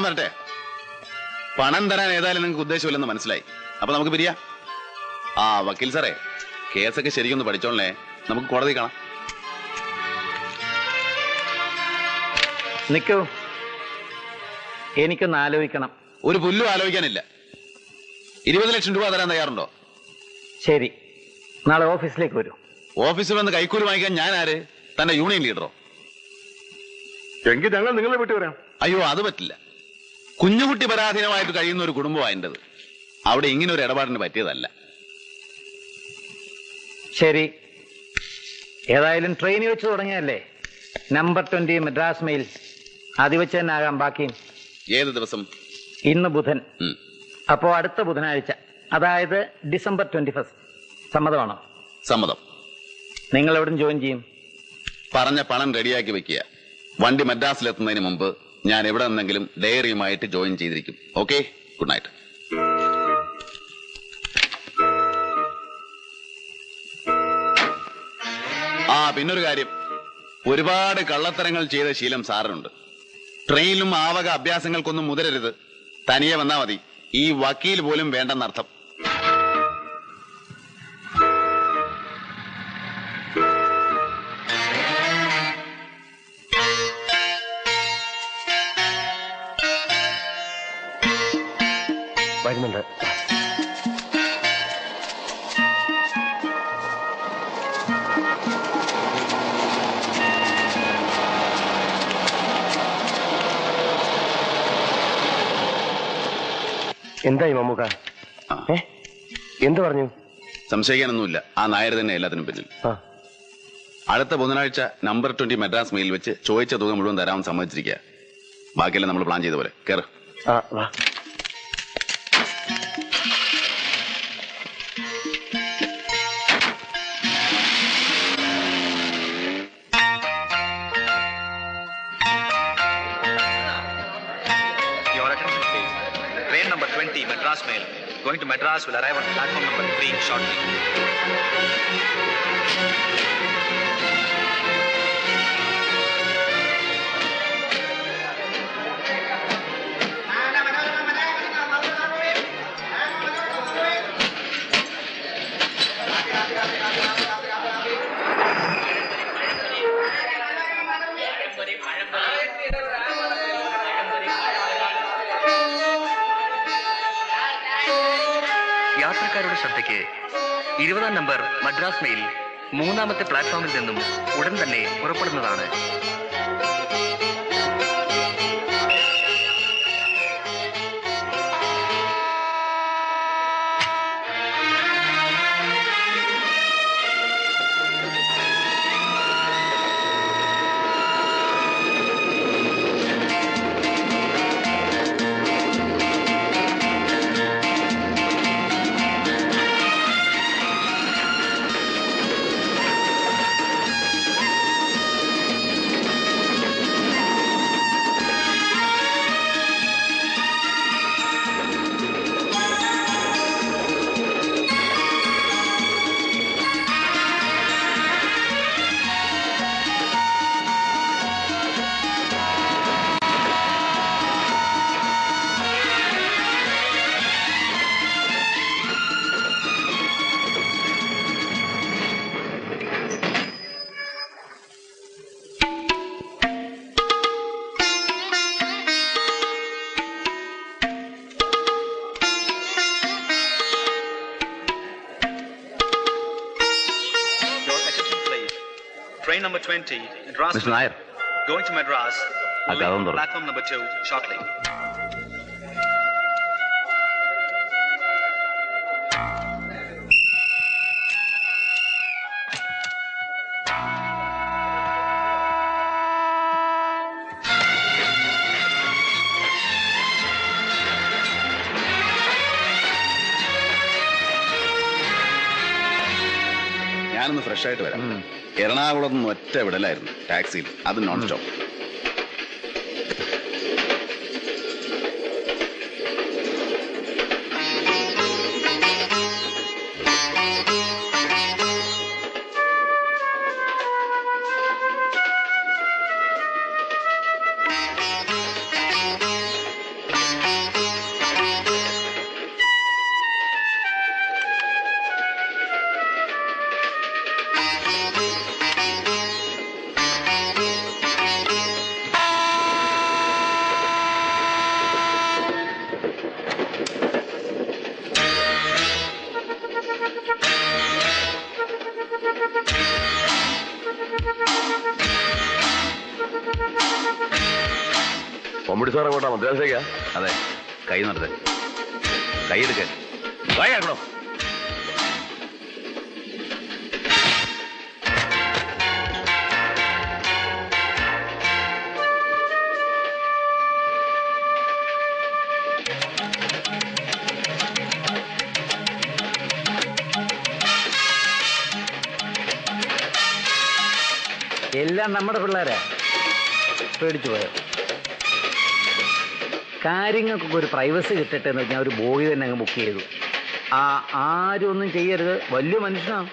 ഞാൻ വരട്ടെ. പണം തരാൻ ഏതായാലും നിങ്ങൾക്ക് ഉദ്ദേശമില്ലെന്ന് മനസ്സിലായി. അപ്പൊ നമുക്ക് പിരിയാ. ആ വക്കീൽ സാറേ കേസൊക്കെ ശരിക്കൊന്ന് പഠിച്ചോളേ നമുക്ക് കോടതി കാണാം. നിൽക്കൂ എനിക്കൊന്ന് ആലോചിക്കണം. ഒരു പുല്ലും ആലോചിക്കാനില്ല. ഇരുപത് ലക്ഷം രൂപ തരാൻ തയ്യാറുണ്ടോ? ശരി. നാളെ ഓഫീസിലേക്ക് വരൂ. ഓഫീസിൽ വന്ന് കൈക്കൂലി വാങ്ങിക്കാൻ ഞാൻ ആര്? തന്റെ യൂണിയൻ ലീഡറോ? എങ്കിൽ ഞങ്ങൾ നിങ്ങളെ വിട്ടു വരാം. അയ്യോ അത് പറ്റില്ല. കുഞ്ഞുകുട്ടി പരാധീനമായിട്ട് കഴിയുന്ന ഒരു കുടുംബമാണ് എന്റെത് അവിടെ ഇങ്ങനെ ഒരു ഇടപാടിന് പറ്റിയതല്ല. ശരി. ഏതായാലും ട്രെയിനിൽ വെച്ച് തുടങ്ങിയല്ലേ നമ്പർ ട്വന്റി മദ്രാസ് മെയിൽ അത് വെച്ച് തന്നെ ആകാം ബാക്കിയും ഏത് ദിവസം? ഇന്ന് ബുധൻ. അപ്പോ അടുത്ത ബുധനാഴ്ച അതായത് ഡിസംബർ ട്വന്റി ഫസ്റ്റ് സമ്മതമാണോ? സമ്മതം. നിങ്ങൾ എവിടെ ജോയിൻ ചെയ്യും? പറഞ്ഞ പണം റെഡിയാക്കി വെക്കുക. വണ്ടി മദ്രാസിലെത്തുന്നതിന് മുമ്പ് ഞാൻ എവിടെ നിന്നെങ്കിലും ഡയറിയുമായിട്ട് ജോയിൻ ചെയ്തിരിക്കും. ഓക്കെ? Good night. ആ പിന്നൊരു കാര്യം. ഒരുപാട് കള്ളത്തരങ്ങൾ ചെയ്ത ശീലം സാറിനുണ്ട്. ട്രെയിനിലും ആവക അഭ്യാസങ്ങൾക്കൊന്നും മുതിരരുത്. തനിയെ വന്നാ മതി. ഈ വക്കീൽ പോലും വേണ്ടെന്നർത്ഥം. വരുന്നുണ്ട്. എന്തായി മമ്മൂക്ക? ഏ? എന്ത് പറഞ്ഞു? സംശയിക്കാനൊന്നുമില്ല. ആ നായർ തന്നെ എല്ലാത്തിനും പിന്നിൽ. അടുത്ത ബുധനാഴ്ച നമ്പർ ട്വന്റി മദ്രാസ് മെയിൽ വെച്ച് ചോദിച്ച തുക മുഴുവൻ തരാൻ സമ്മതിച്ചിരിക്കുക ബാക്കിയെല്ലാം നമ്മൾ പ്ലാൻ ചെയ്ത പോലെ. കേറ്. To Madras will arrive on platform number 3 shortly. യാത്രക്കാരുടെ ശ്രദ്ധയ്ക്ക് ഇരുപതാം നമ്പർ മദ്രാസ് മെയിൽ മൂന്നാമത്തെ പ്ലാറ്റ്ഫോമിൽ നിന്നും ഉടൻ തന്നെ പുറപ്പെടുന്നതാണ്. Train number 20, Madras Mr. Nair. going to Madras, കഥം platform number 2 shortly. ഞാനൊന്ന് ഫ്രഷ് ആയിട്ട് വരാം എറണാകുളത്ത് നിന്ന് ഒറ്റ വിടലായിരുന്നു ടാക്സിയിൽ. അത് നോൺ സ്റ്റോപ്പ് കൊമ്പിടി സാറെ വേണ്ട മദ്രാസേക്കാ അതെ കൈ നടത്തേ കൈ എടുക്കാൻ കൈ എടുക്കണം എല്ലാം നമ്മുടെ പിള്ളേരാ. പേടിച്ചു പോയോ? കാര്യങ്ങൾക്കൊക്കെ ഒരു പ്രൈവസി കിട്ടട്ടെ എന്ന് വെച്ചാൽ ഒരു ബോയ് തന്നെ അങ്ങ് ബുക്ക് ചെയ്തു. ആ ആരും ഒന്നും ചെയ്യരുത്. വലിയ മനുഷ്യനാണ്.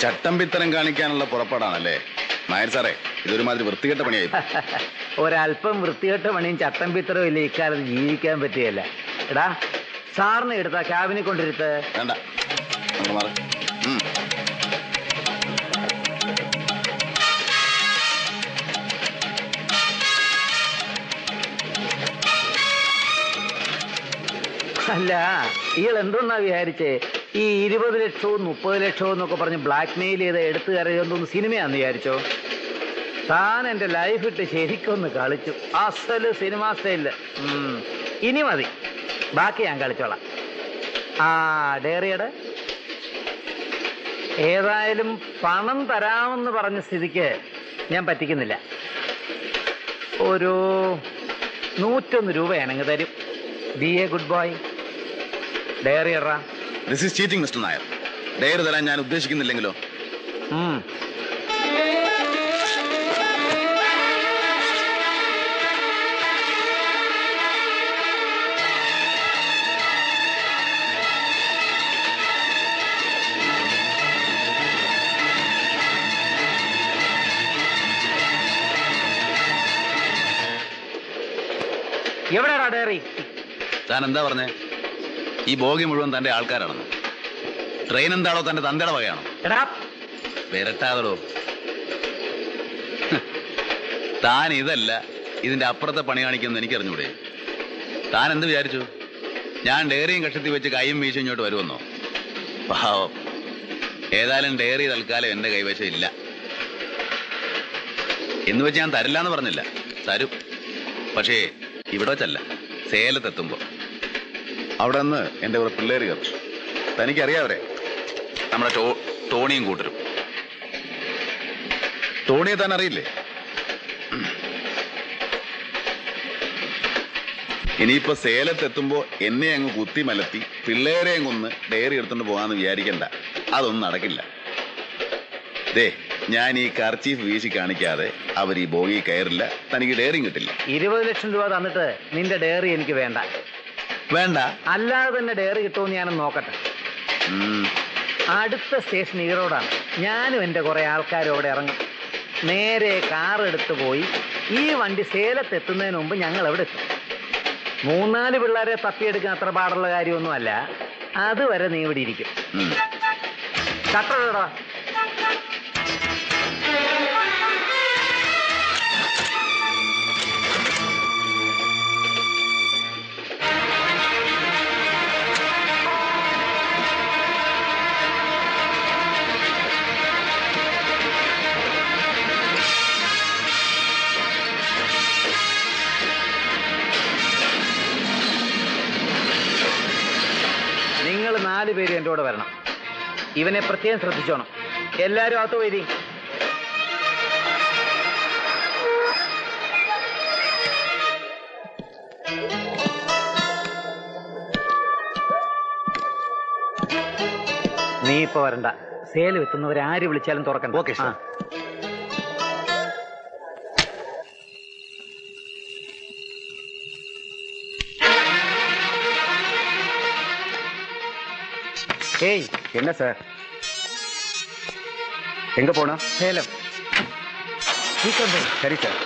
ചട്ടം ചട്ടമ്പിത്തരം കാണിക്കാനുള്ള പുറപ്പാടാണല്ലേ? നായർ സാറേ ഇതൊരുമാതിരി വൃത്തികെട്ട പണിയായി. ഒരല്പം വൃത്തികെട്ട പണിയും ചട്ടം പിത്തരവും ഇല്ല. ഇക്കാലത്ത് ജീവിക്കാൻ പറ്റുകയല്ല. എടാ സാറിനെ എടുത്താ ക്യാബിനെ കൊണ്ടിരുത്ത് വേണ്ട. അല്ല ഇയാൾ എന്തെന്നാ വിചാരിച്ചേ? ഈ ഇരുപത് ലക്ഷവും മുപ്പത് ലക്ഷവും എന്നൊക്കെ പറഞ്ഞ് ബ്ലാക്ക് മെയിൽ ചെയ്ത് എടുത്തു കയറിയൊന്നും സിനിമയാന്ന് വിചാരിച്ചോ? താൻ എന്റെ ലൈഫ് ഇട്ട് ശരിക്കൊന്ന് കളിച്ചു. അസൽ സിനിമ സ്റ്റൈലിൽ ഇനി മതി. ബാക്കി ഞാൻ കളിച്ചോളാം. ആ ഡേറിയുടെ ഏതായാലും പണം തരാമെന്ന് പറഞ്ഞ സ്ഥിതിക്ക് ഞാൻ പറ്റിക്കുന്നില്ല. ഒരു നൂറ്റൊന്ന് രൂപയാണെങ്കിൽ തരും. Be a good boy. Diary ഇടറാ this is cheating mister Nair diary തരാൻ ഞാൻ ഉദ്ദേശിക്കുന്നില്ലെങ്കിലോ. എവിടെയാടാ ഡയറി? താൻ എന്താ പറഞ്ഞേ? ഈ ബോഗി മുഴുവൻ തന്റെ ആൾക്കാരാണെന്ന്. ട്രെയിൻ എന്താണോ തന്റെ തന്തയുടെ വകയാണോ? വിരട്ടാതടോ. താൻ ഇതല്ല ഇതിന്റെ അപ്പുറത്തെ പണി കാണിക്കുന്ന എനിക്കറിഞ്ഞൂടെ. താൻ എന്ത് വിചാരിച്ചു? ഞാൻ ഡയറിയും കഷത്തി വെച്ച് കൈയും വീശും ഇങ്ങോട്ട് വരുമെന്നോ? പാവം. ഏതായാലും ഡയറി തൽക്കാലം എന്റെ കൈവശം ഇല്ല. എന്ന് വെച്ച് ഞാൻ തരില്ല എന്ന് പറഞ്ഞില്ല. തരും. പക്ഷേ ഇവിടെ വെച്ചല്ല. സേലത്തെത്തുമ്പോ. അവിടെ നിന്ന് എന്റെ ഒരു പിള്ളേർ കയറി. തനിക്കറിയാവരെ നമ്മുടെ ടോണിയും കൂട്ടരും. ടോണിയെ താൻ അറിയില്ലേ ഇനിയിപ്പോ സേലത്തെത്തുമ്പോ എന്നെ അങ്ങ് കുത്തി മലത്തി പിള്ളേരെയും കൊന്ന് ഡയറി എടുത്തുകൊണ്ട് പോകാന്ന് വിചാരിക്കണ്ട. അതൊന്നും നടക്കില്ല. ദേ ഞാൻ ഈ കർച്ചീഫ് വീശി കാണിക്കാതെ അവർ ഈ ബോഗി കയറില്ല. തനിക്ക് ഡയറിയും കിട്ടില്ല. ഇരുപത് ലക്ഷം രൂപ തന്നിട്ട് നിന്റെ ഡയറി എനിക്ക് വേണ്ട. വേണ്ട. അല്ലാതെ തന്നെ ഡയറി കിട്ടുമെന്ന് ഞാനൊന്ന് നോക്കട്ടെ. അടുത്ത സ്റ്റേഷൻ ഈറോഡാണ്. ഞാനും എന്റെ കുറെ ആൾക്കാരും അവിടെ ഇറങ്ങും. നേരെ കാർ എടുത്ത് പോയി. ഈ വണ്ടി സേലത്ത് എത്തുന്നതിന് മുമ്പ് ഞങ്ങൾ അവിടെ എത്തും. മൂന്നാൽ പിള്ളേരെ തപ്പിയെടുക്കാൻ അത്ര പാടുള്ള കാര്യമൊന്നുമല്ല. അതുവരെ നീ ഇവിടെ ഇരിക്കും. ഉം. എന്റെ കൂടെ വരണം. ഇവനെ പ്രത്യേകം ശ്രദ്ധിച്ചോണം. എല്ലാവരും അകത്ത് പോയി നീ ഇപ്പൊ വരണ്ട. സേൽ എത്തുന്നവരെ ആര് വിളിച്ചാലും തുറക്കണ്ട. Okay, ஏய் என்ன சார் எங்க போனா சேலம். சீக்கிரம் சரி சார்